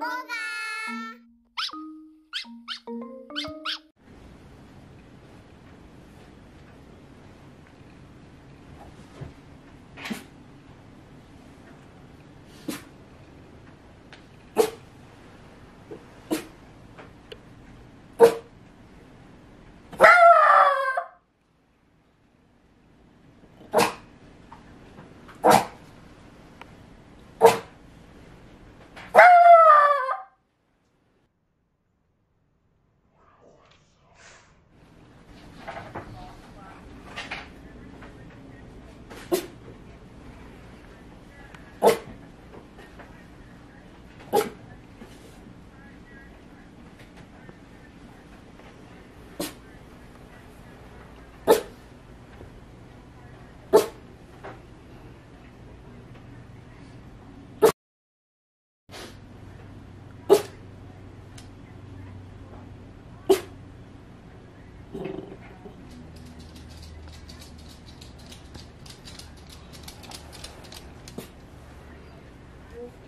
뭐